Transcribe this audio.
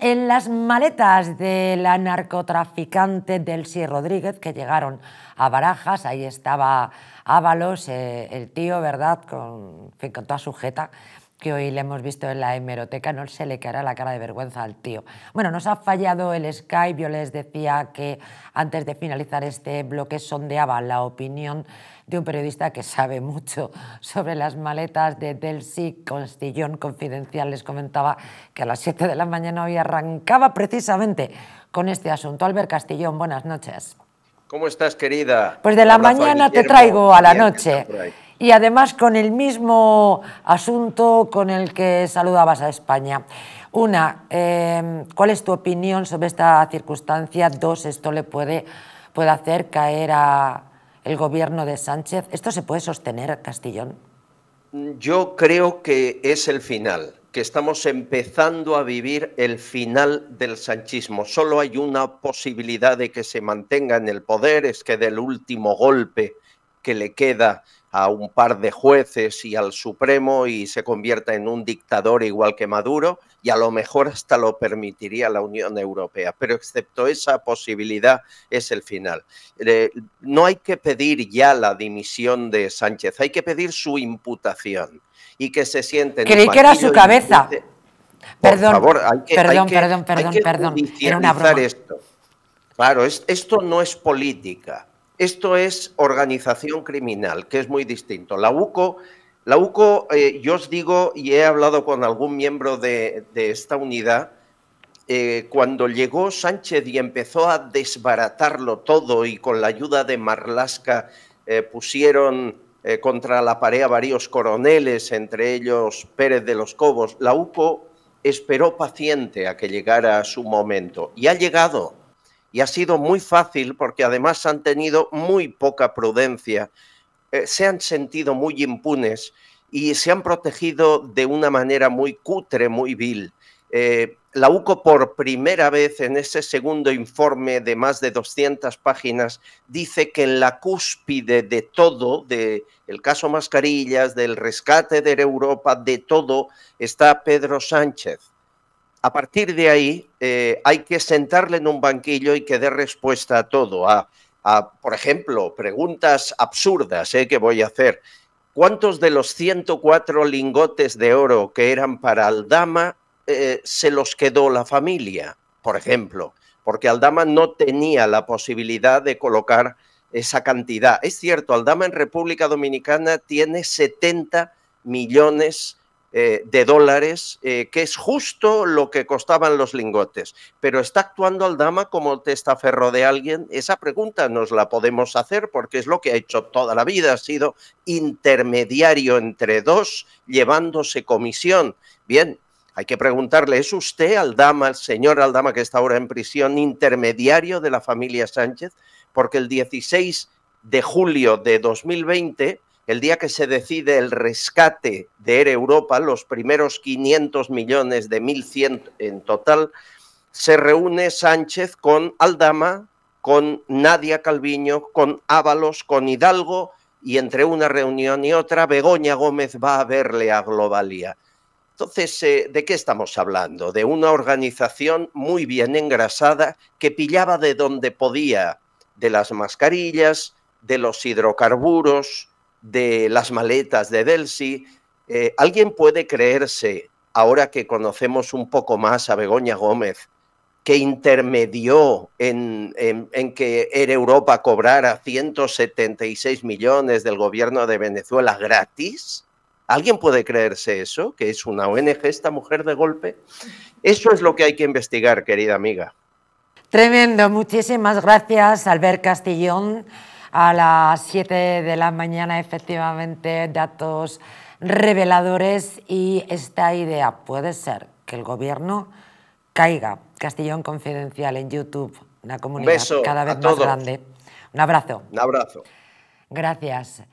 En las maletas de la narcotraficante Delcy Rodríguez que llegaron a Barajas, ahí estaba Ábalos, eh, el tío, ¿verdad?, con, con toda su jeta, que hoy le hemos visto en la hemeroteca, no se le caerá la cara de vergüenza al tío. Bueno, nos ha fallado el Skype, yo les decía que antes de finalizar este bloque sondeaba la opinión de un periodista que sabe mucho sobre las maletas de Delcy Constillón Confidencial. Les comentaba que a las 7 de la mañana hoy arrancaba precisamente con este asunto. Albert Castillón, buenas noches. ¿Cómo estás, querida? Pues de la mañana te traigo a la noche y además con el mismo asunto con el que saludabas a España. Una, em, ¿cuál es tu opinión sobre esta circunstancia? Dos, esto le puede, puede hacer caer a el gobierno de Sánchez. ¿Esto se puede sostener, Castillón? Yo creo que es el final, que estamos empezando a vivir el final del sanchismo. Solo hay una posibilidad de que se mantenga en el poder, es que del último golpe que le queda a un par de jueces y al Supremo y se convierta en un dictador igual que Maduro y a lo mejor hasta lo permitiría la Unión Europea. Pero excepto esa posibilidad es el final. Eh, no hay que pedir ya la dimisión de Sánchez, hay que pedir su imputación y que se sienten... Creí que era su cabeza. perdón, favor, hay que, perdón, perdón, perdón, perdón, Era una broma. Esto. Claro, esto no es política esto es organización criminal, que es muy distinto. La UCO, la UCO eh, yo os digo, y he hablado con algún miembro de, esta unidad, eh, cuando llegó Sánchez y empezó a desbaratarlo todo y con la ayuda de Marlasca eh, pusieron contra la pared a varios coroneles, entre ellos Pérez de los Cobos, la UCO esperó paciente a que llegara su momento y ha llegado y ha sido muy fácil porque además han tenido muy poca prudencia, eh, se han sentido muy impunes y se han protegido de una manera muy cutre, muy vil. Eh, la UCO por primera vez en ese segundo informe de más de 200 páginas dice que en la cúspide de todo, del el caso Mascarillas, del rescate de Europa, de todo, está Pedro Sánchez a partir de ahí eh, hay que sentarle en un banquillo y que dé respuesta a todo, a, por ejemplo, preguntas absurdas eh, que voy a hacer. ¿Cuántos de los 104 lingotes de oro que eran para Aldama eh, se los quedó la familia, por ejemplo? Porque Aldama no tenía la posibilidad de colocar esa cantidad. Es cierto, Aldama en República Dominicana tiene 70 millones eh, de dólares, eh, que es justo lo que costaban los lingotes. Pero ¿está actuando Aldama como testaferro de alguien? Esa pregunta nos la podemos hacer porque es lo que ha hecho toda la vida, ha sido intermediario entre dos, llevándose comisión. Bien, hay que preguntarle, ¿es usted Aldama, el señor Aldama que está ahora en prisión, intermediario de la familia Sánchez? Porque el 16 de julio de 2020 el día que se decide el rescate de Air Europa, los primeros 500 millones de 1.100 en total, se reúne Sánchez con Aldama, con Nadia Calviño, con Ábalos, con Hidalgo y entre una reunión y otra Begoña Gómez va a verle a Globalia. Entonces, eh, ¿de qué estamos hablando? De una organización muy bien engrasada que pillaba de donde podía, de las mascarillas, de los hidrocarburos, de las maletas de Delsi. Eh, ¿Alguien puede creerse, ahora que conocemos un poco más a Begoña Gómez, que intermedió en, en, que Air Europa cobrara 176 millones del gobierno de Venezuela gratis? ¿Alguien puede creerse eso? ¿Que es una ONG esta mujer de golpe? Eso es lo que hay que investigar, querida amiga. Tremendo. Muchísimas gracias, Albert Castillón a las 7 de la mañana, efectivamente, datos reveladores y esta idea puede ser que el gobierno caiga. Castellón Confidencial en YouTube, una comunidad cada vez más grande. Un abrazo. Un abrazo. Gracias.